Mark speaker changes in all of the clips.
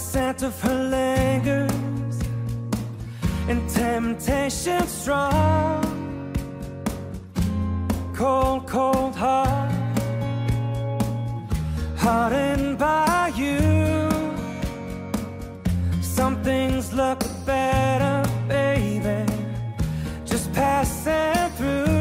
Speaker 1: scent of her lingers And temptation strong. Cold, cold heart Hardened by you. Some things look better, baby Just passing through.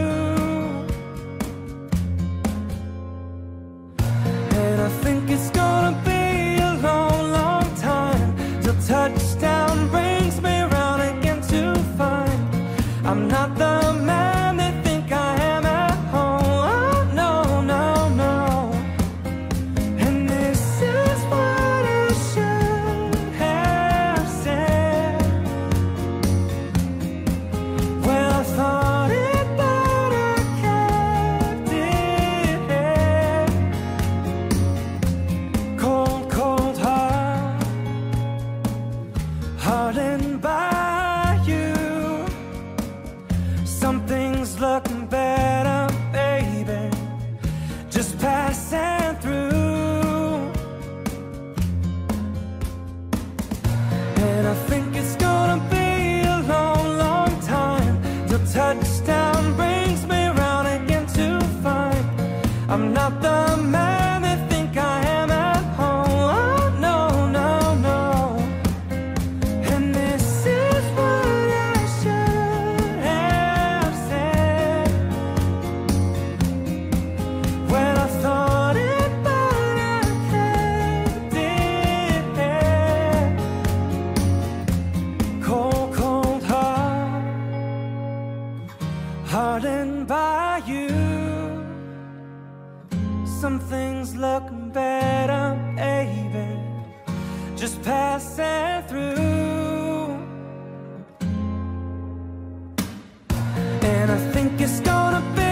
Speaker 1: hardened by you. Some things look better, baby, just passing through. And I think it's gonna be.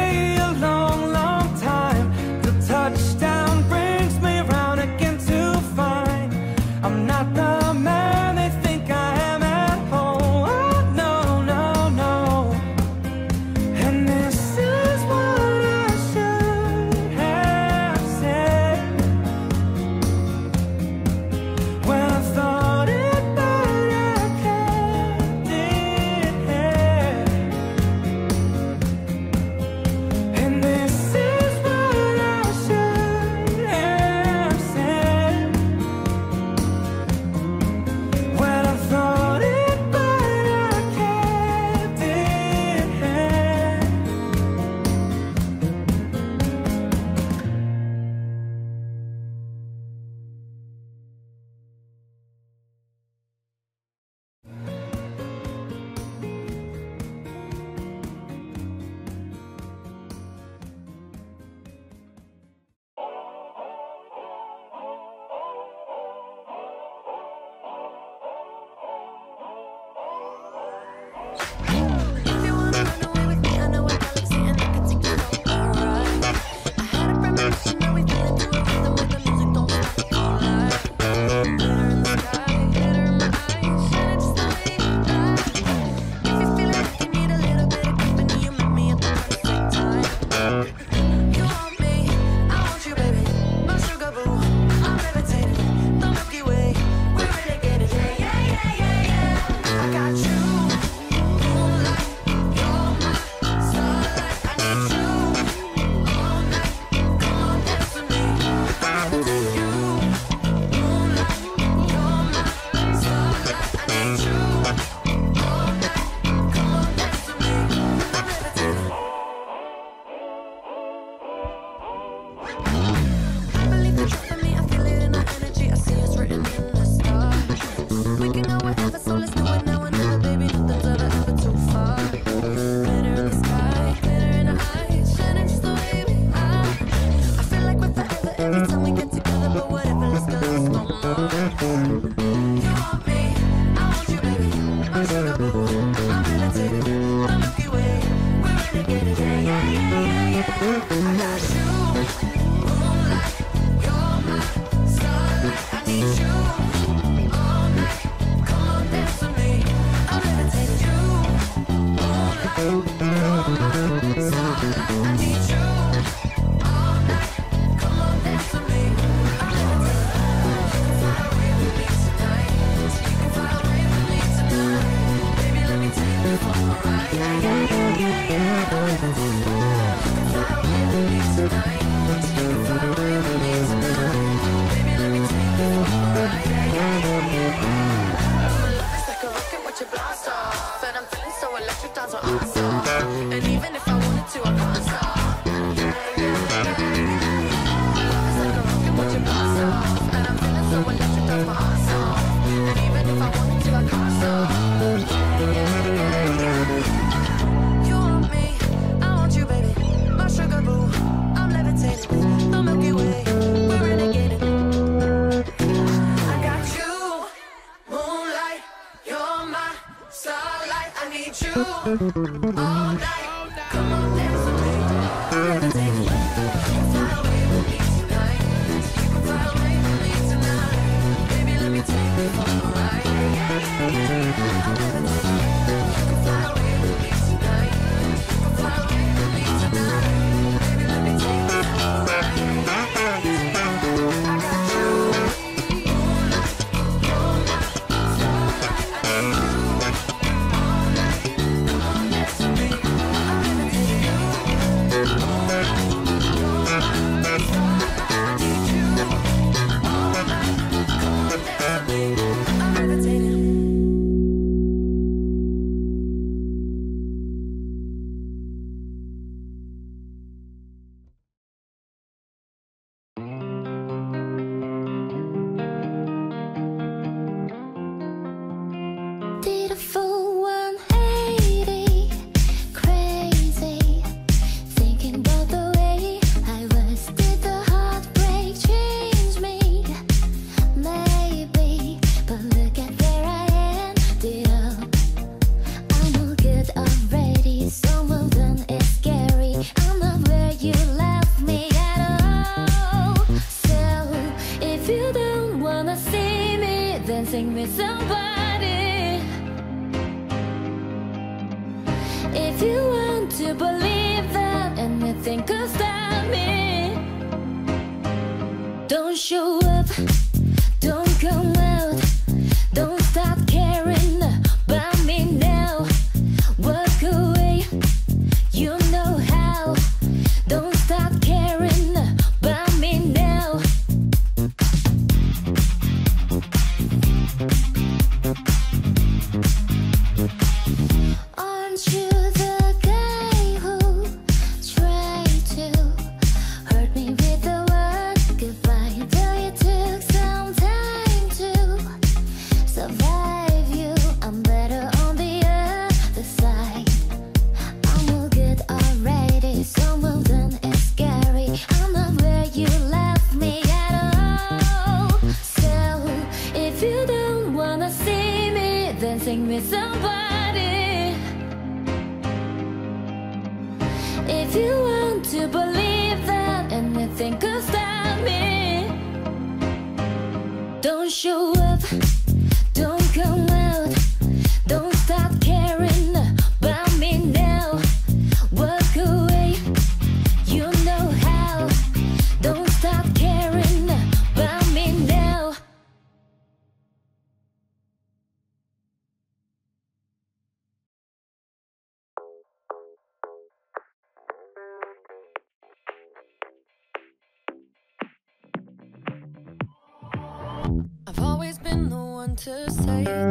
Speaker 2: Say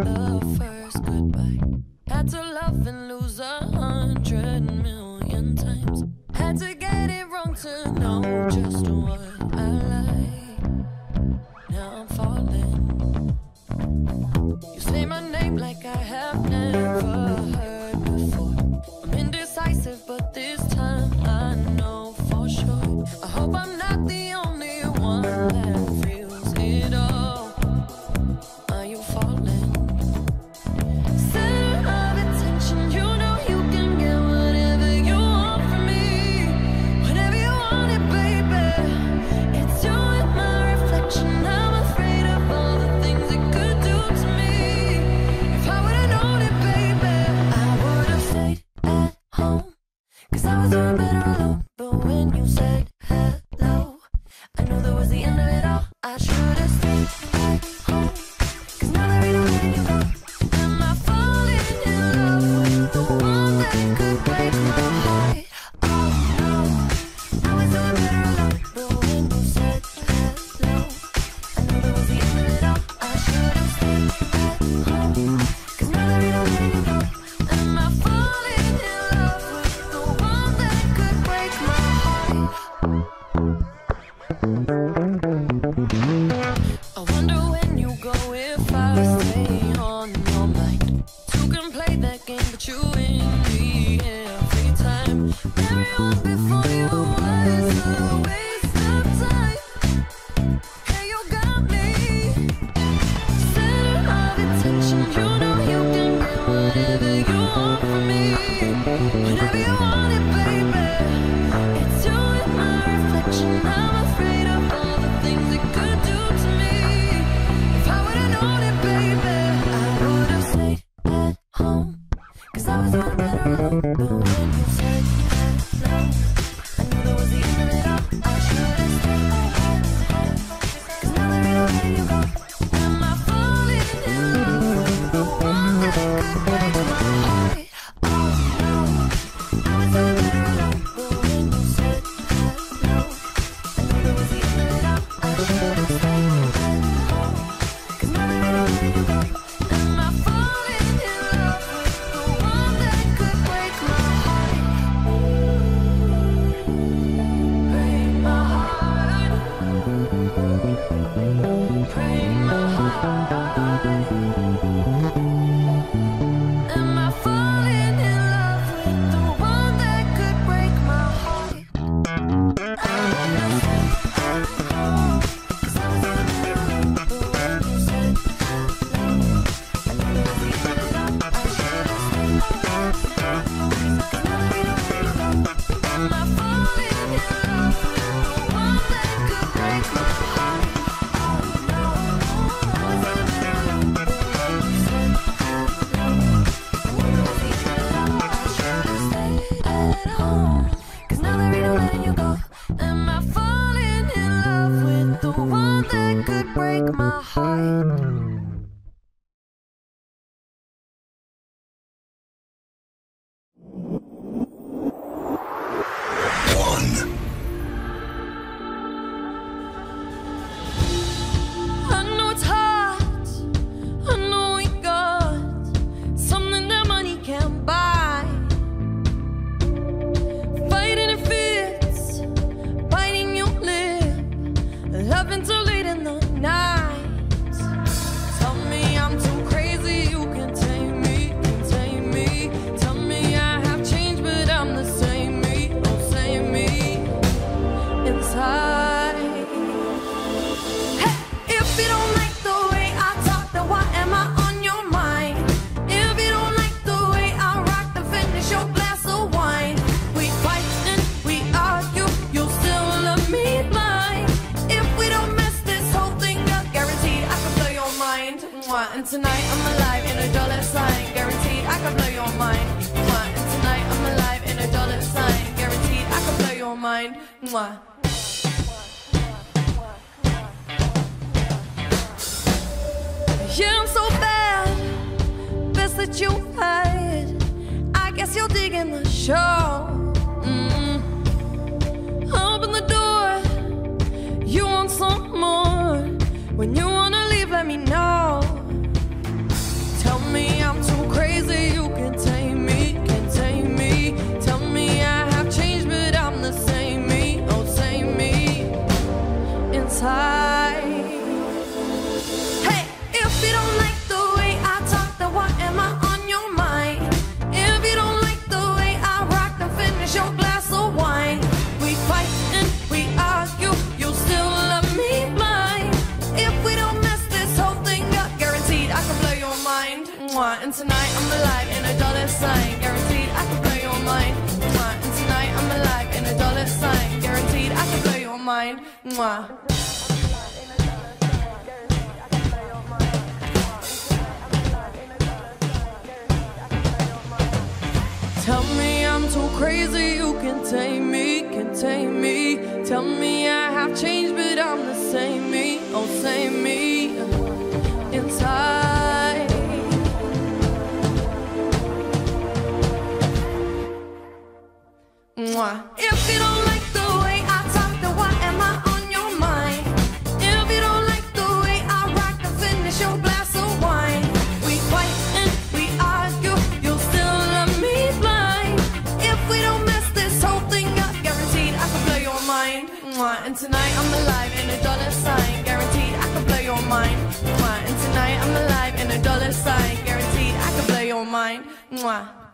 Speaker 2: Mwah. And tonight I'm alive in a dollar sign, guaranteed I can blow your mind. Mwah. And tonight I'm alive in a dollar sign, guaranteed I can blow your mind. Mwah.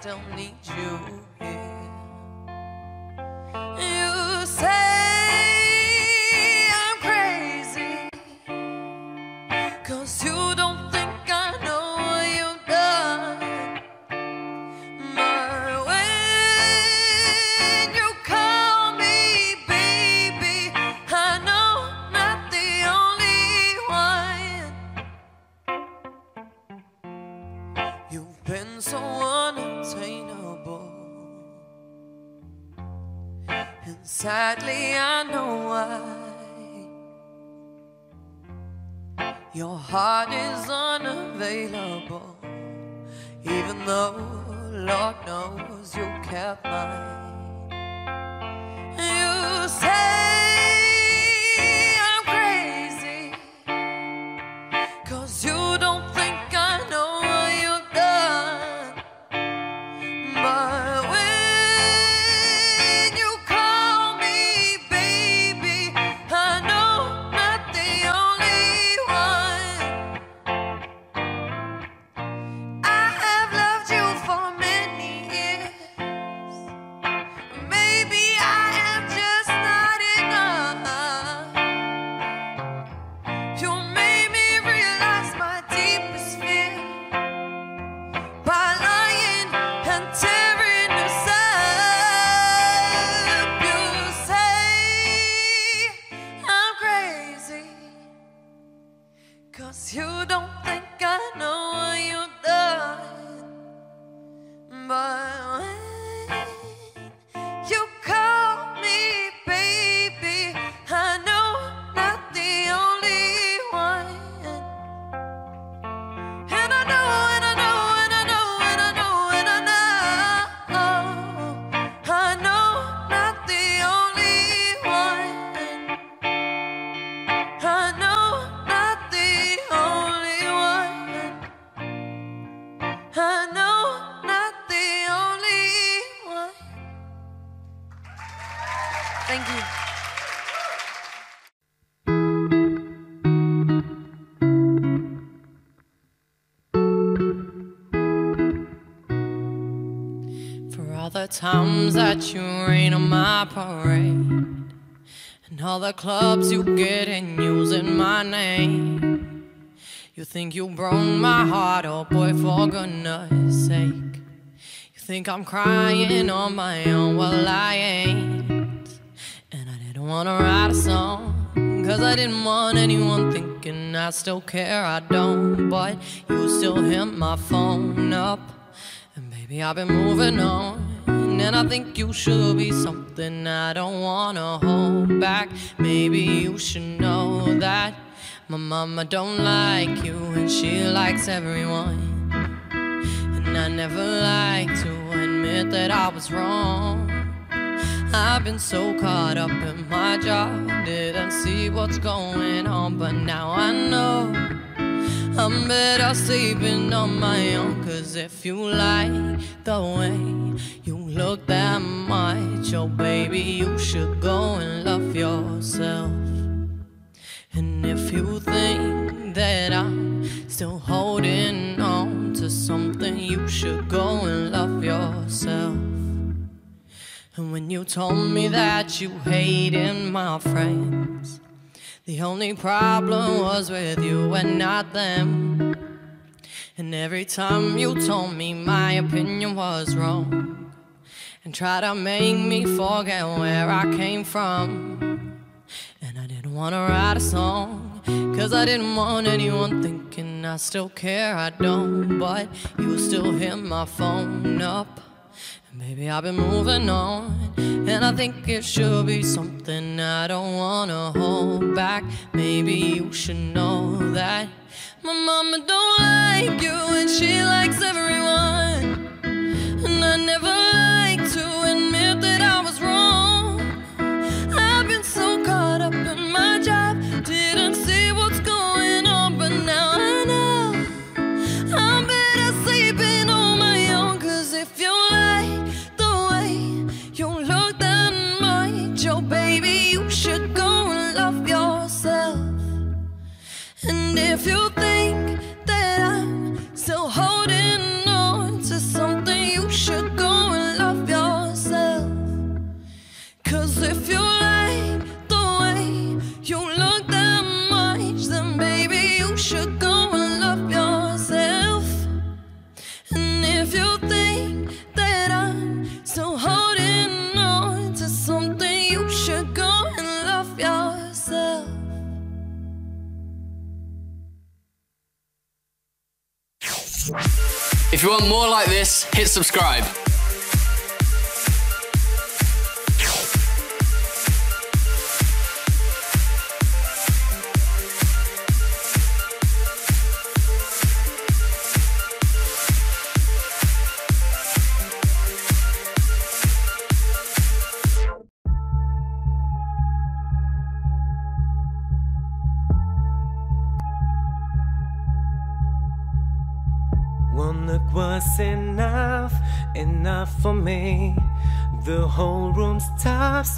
Speaker 2: still need you here. You say I'm crazy, cause you times that you rain on my parade, and all the clubs you get in using my name. You think you broke my heart, oh boy, for goodness sake. You think I'm crying on my own, well, I ain't. And I didn't wanna write a song, cause I didn't want anyone thinking I still care, I don't. But you still hit my phone up, and baby, I've been moving on. And I think you should be something I don't wanna hold back. Maybe you should know that my mama don't like you, and she likes everyone. And I never like to admit that I was wrong. I've been so caught up in my job, didn't see what's going on, but now I know I'm better sleeping on my own. Cause if you like the way you look that much, oh baby, you should go and love yourself. And if you think that I'm still holding on to something, you should go and love yourself. And when you told me that you hated my friends, the only problem was with you and not them. And every time you told me my opinion was wrong, and try to make me forget where I came from. And I didn't wanna write a song, cause I didn't want anyone thinking I still care, I don't. But you still hit my phone up. And baby, I've been moving on. And I think it should be something I don't wanna hold back. Maybe you should know that my mama don't like you, and she likes everyone. And I never
Speaker 3: hit subscribe.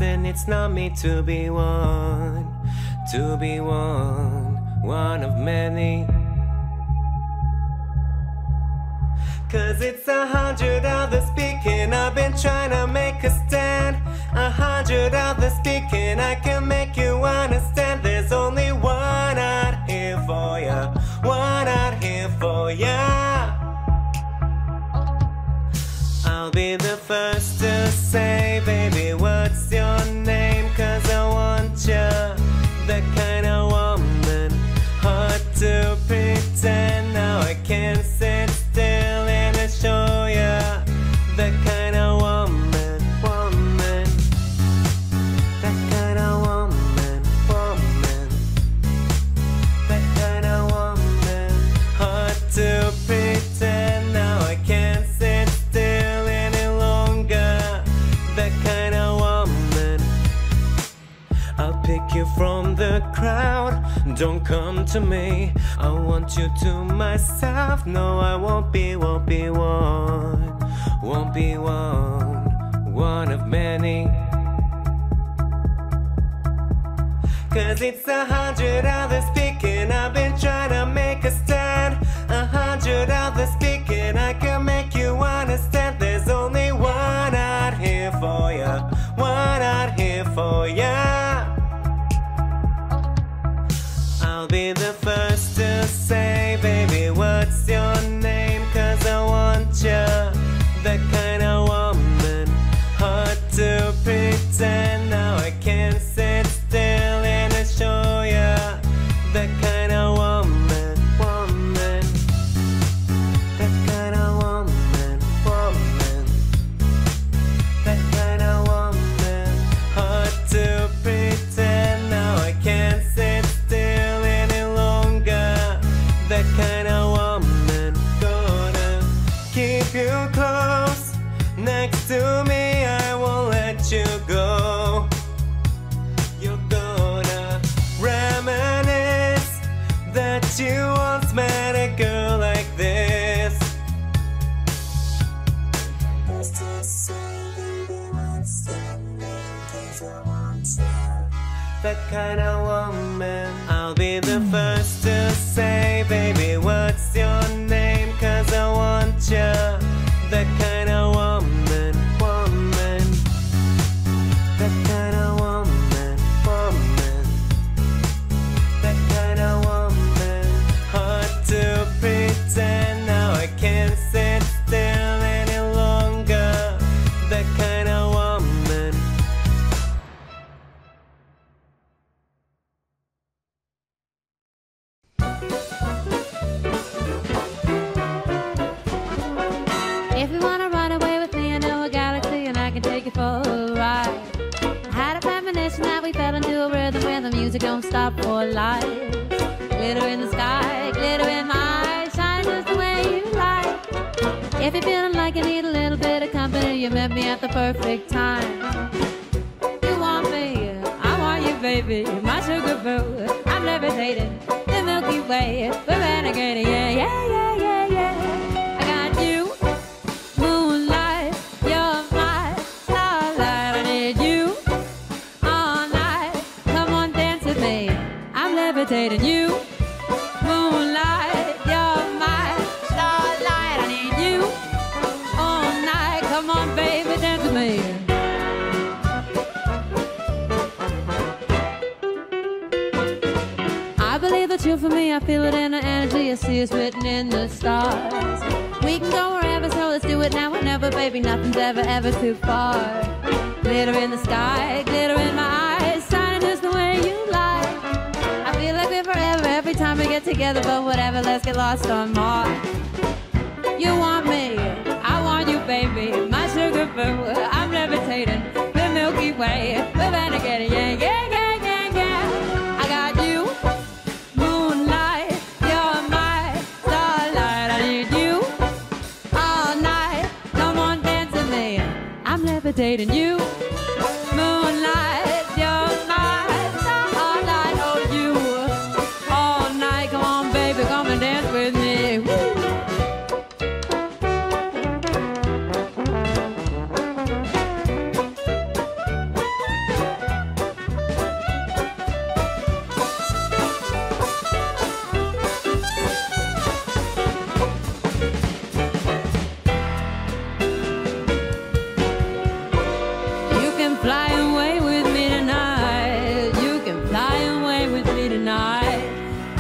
Speaker 1: And it's not me to be one, to be one, one of many. Cause it's a hundred others speaking. I've been trying to make a stand. A hundred others speaking. I can make you understand. There's only one out here for ya. One out here for ya. I'll be the first to say, baby, Don't come to me. I want you to myself. No, I won't be, won't be one. Won't be one. One of many. Cause it's a hundred others speaking. I've been trying to make a stand. A hundred others speaking. I
Speaker 4: don't stop for life. Glitter in the sky, glitter in my eyes, shine just the way you like. If you're feeling like you need a little bit of company, you met me at the perfect time. You want me, I want you, baby, my sugar boo. I'm levitating the Milky Way, we're renegading, yeah, yeah, yeah, yeah, yeah. You. Moonlight, you're my starlight. I need you all night. Come on, baby, dance with me. I believe that you're for me. I feel it in the energy. I see it's written in the stars. We can go wherever, so let's do it now or never, baby. Nothing's ever, ever too far. Glitter in the sky, glitter in my eyes, shining just the way you time to get together, but whatever, let's get lost on Mars. You want me, I want you, baby. My sugar boo, I'm levitating the Milky Way. We're renegading, yeah, yeah, yeah, yeah, yeah.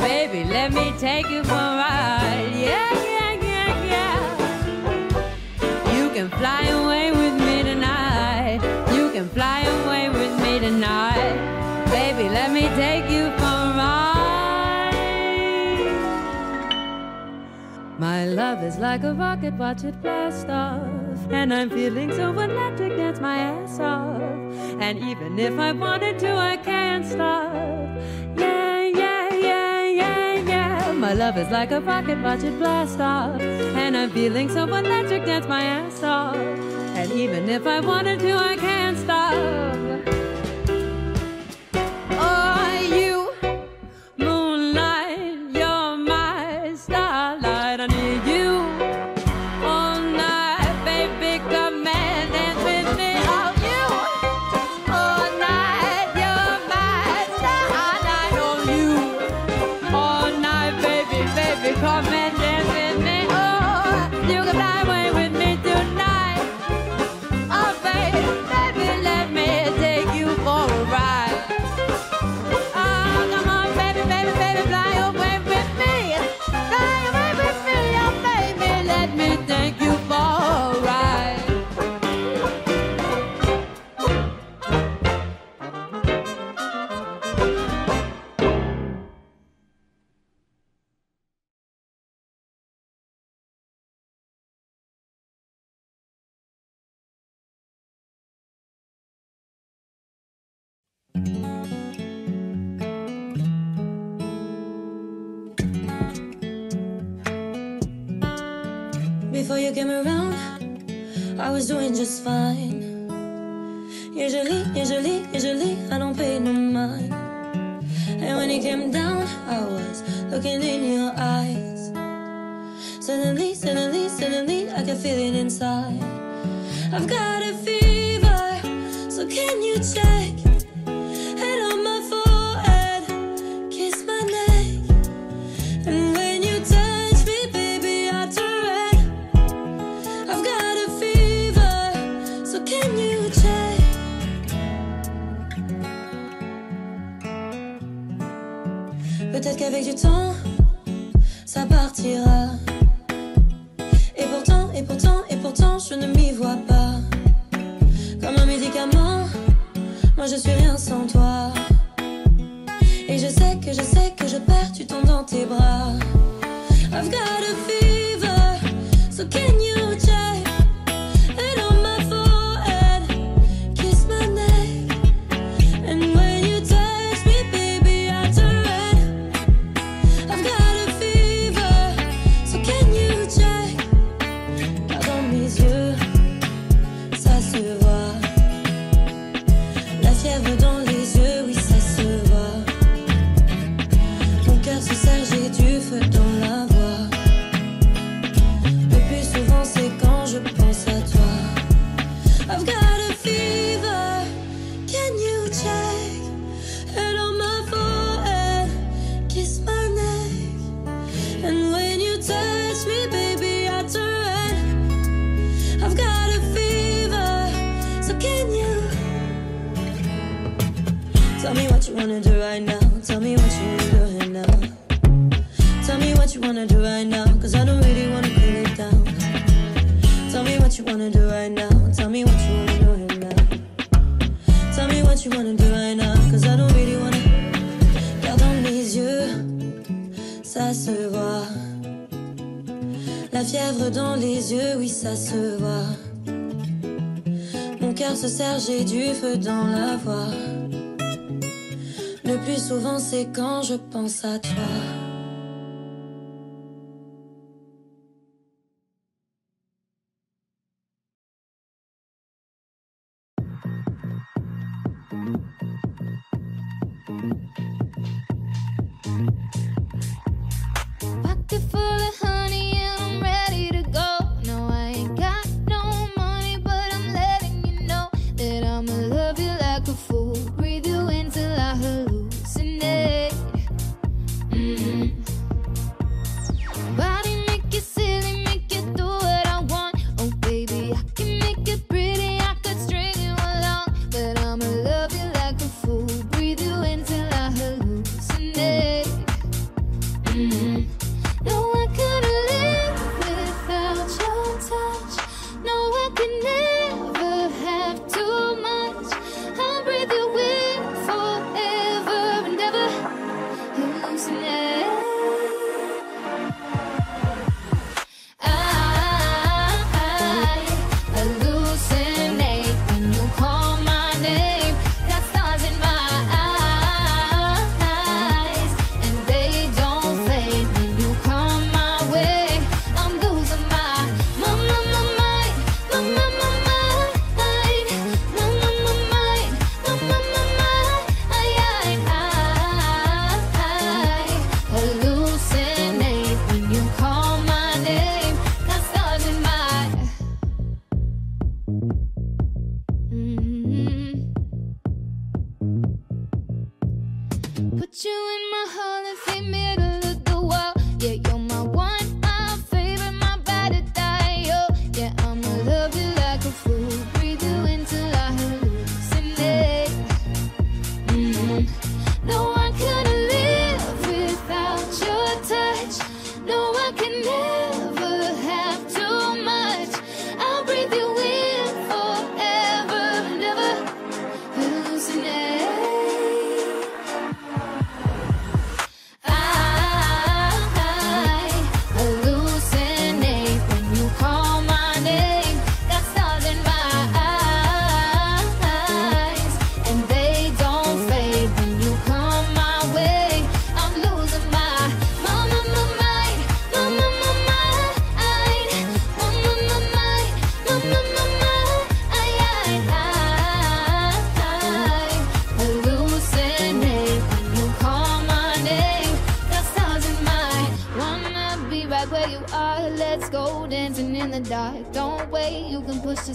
Speaker 4: baby, let me take you for a ride. Yeah, yeah, yeah, yeah. You can fly away with me tonight. You can fly away with me tonight. Baby, let me take you for a ride. My love is like a rocket, watch it blast off. And I'm feeling so electric, dance my ass off. And even if I wanted to, I can't stop my love is like a rocket launch blast off. And I'm feeling so electric, dance my ass off. And even if I wanted to, I can't stop.
Speaker 5: was doing just fine. Usually, usually, usually, I don't pay no mind. And when it came down, I was looking in your eyes. Suddenly, suddenly, suddenly, I can feel it inside. I've got a fever, so can you check? commence à toi.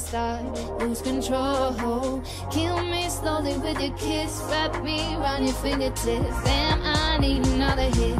Speaker 6: start, lose control. Kill me slowly with your kiss, wrap me around your fingertips. Damn, I need another hit.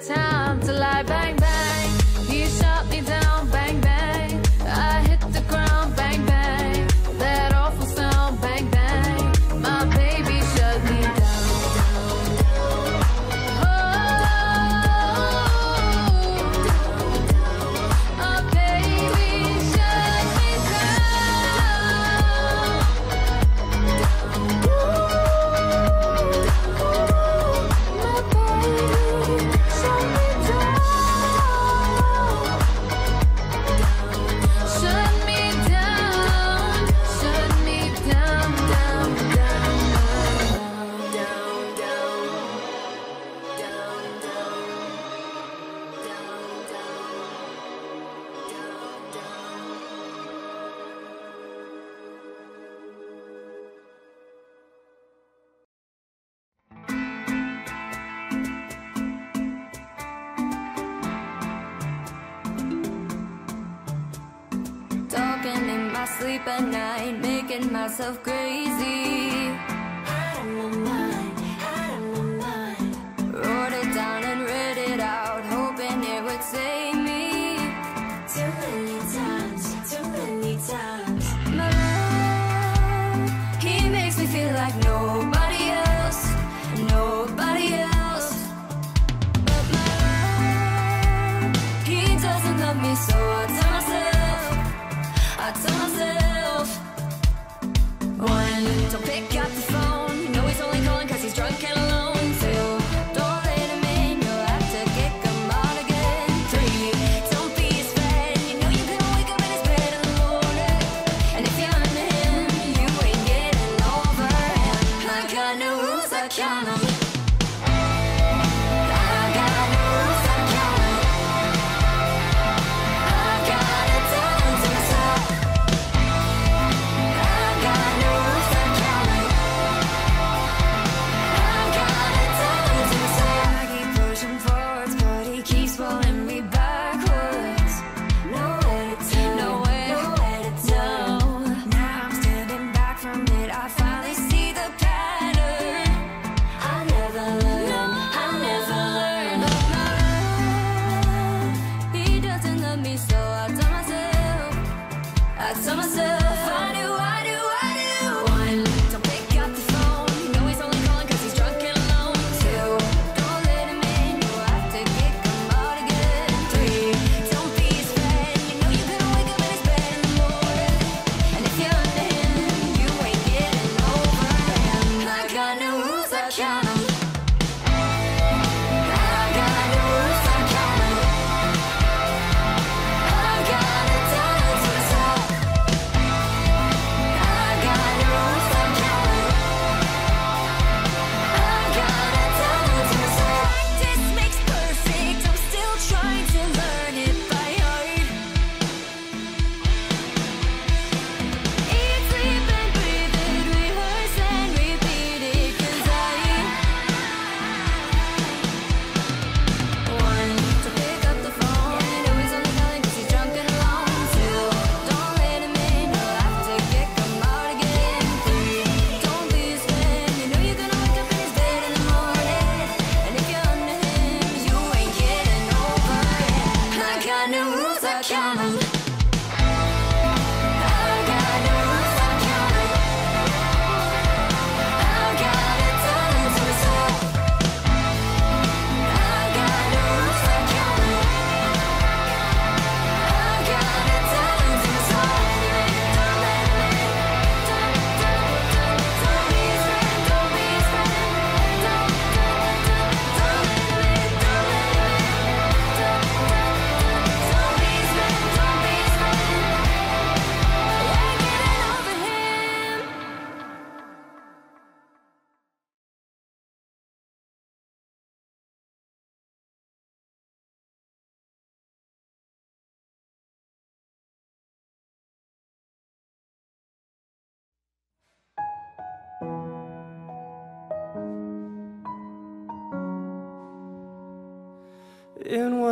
Speaker 2: Time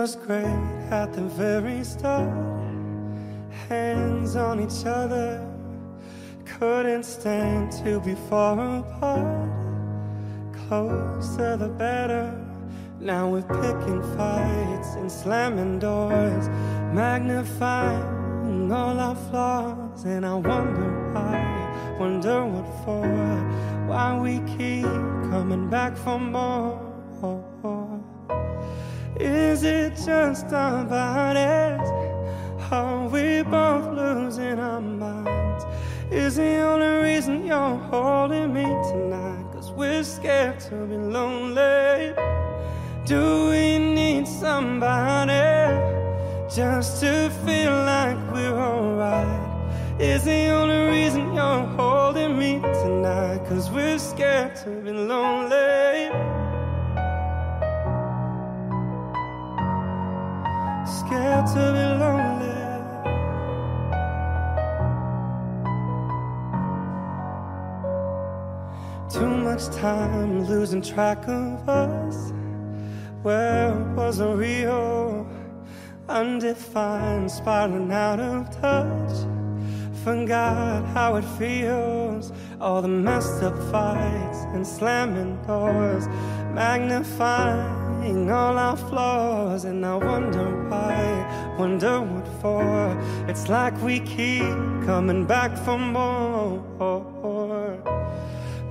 Speaker 1: was great at the very start. Hands on each other, couldn't stand to be far apart. Closer the better. Now we're picking fights and slamming doors, magnifying all our flaws. And I wonder why, wonder what for, why we keep coming back for more. Is it just our bodies? Are we both losing our minds? Is the only reason you're holding me tonight? Cause we're scared to be lonely. Do we need somebody just to feel like we're alright? Is the only reason you're holding me tonight? Cause we're scared to be lonely. Scared to be lonely. Too much time losing track of us. Where was the real? Undefined, spiraling out of touch. Forgot how it feels. All the messed up fights and slamming doors, magnifying all our flaws. And I wonder why, wonder what for. It's like we keep coming back for more.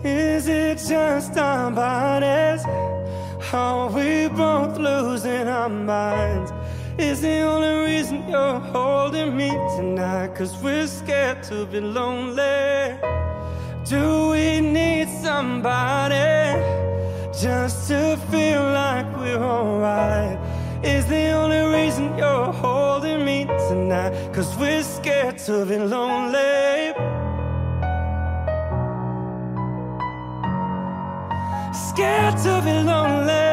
Speaker 1: Is it just our bodies? Are we both losing our minds? Is the only reason you're holding me tonight? Cause we're scared to be lonely. Do we need somebody just to feel like we're alright? Is the only reason you're holding me tonight? Cause we're scared to be lonely. Scared to be lonely.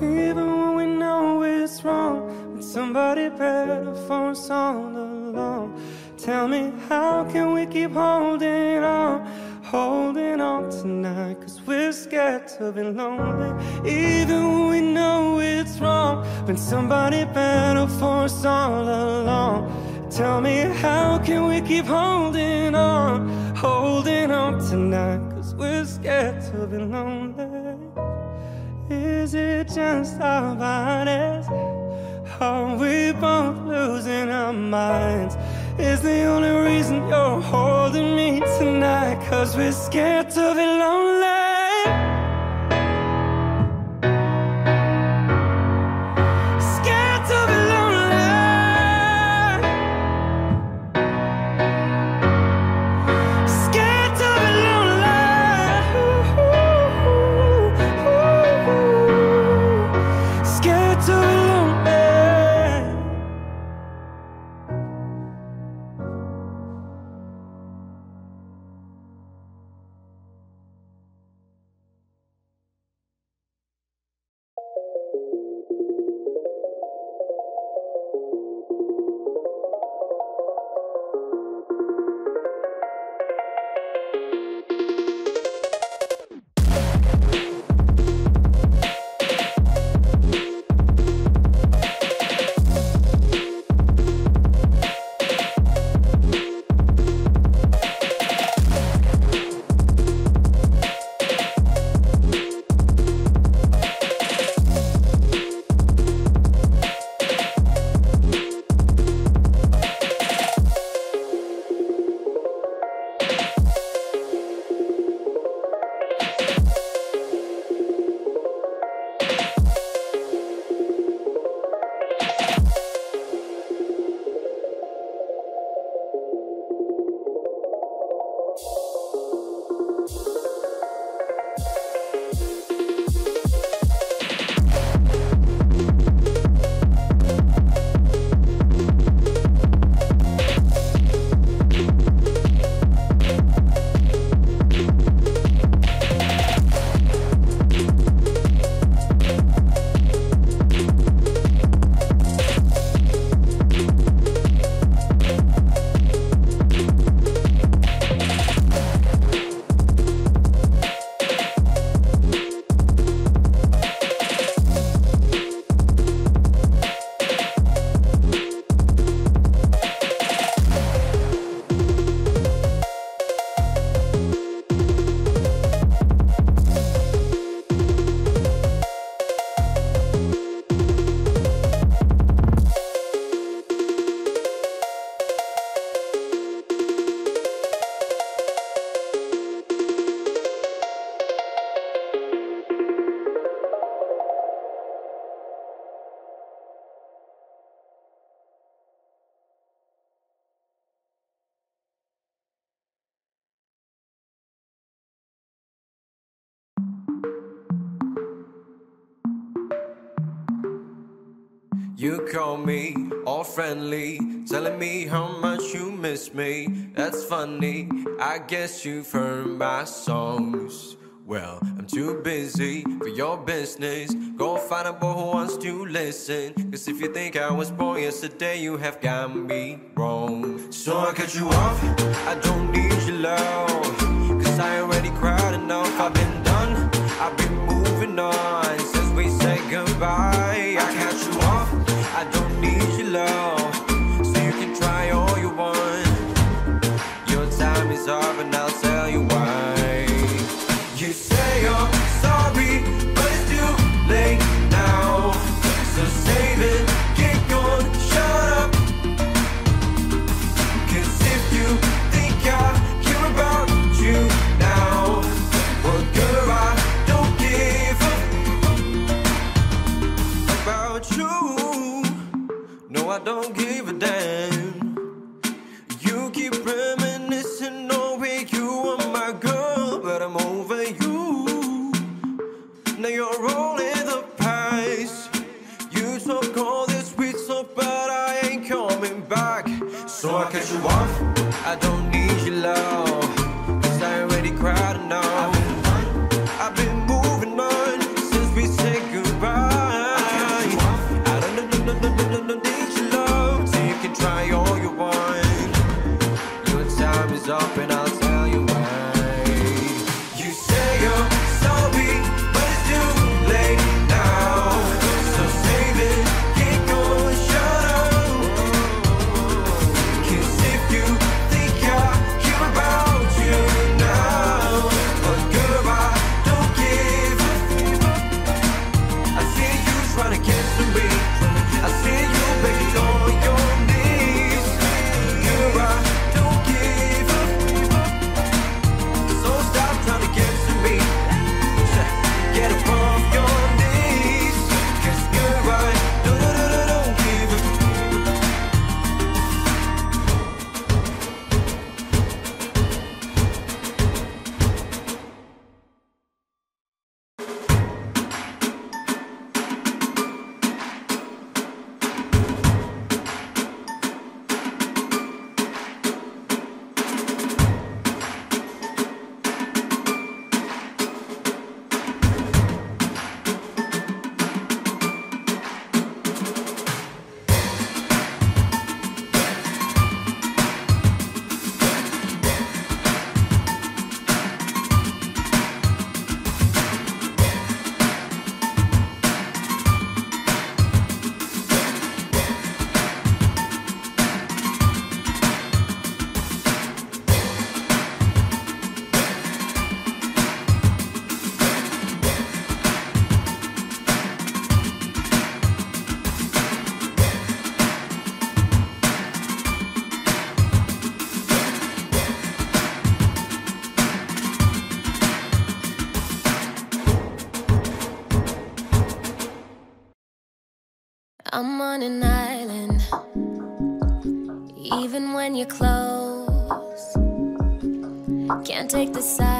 Speaker 1: Even when we know it's wrong, when somebody better for us all along. Tell me, how can we keep holding on, holding on tonight? Cause we're scared to be lonely. Even when we know it's wrong, when somebody better for us all along. Tell me, how can we keep holding on, holding on tonight? Cause we're scared to be lonely. Is it just our bodies? Are we both losing our minds? Is the only reason you're holding me tonight? Cause we're scared to be lonely.
Speaker 7: You call me all friendly, telling me how much you miss me. That's funny, I guess you've heard my songs. Well, I'm too busy for your business. Go find a boy who wants to listen. Cause if you think I was born yesterday, you have got me wrong. So I cut you off, I don't need your love. Cause I I don't
Speaker 2: take the
Speaker 8: side.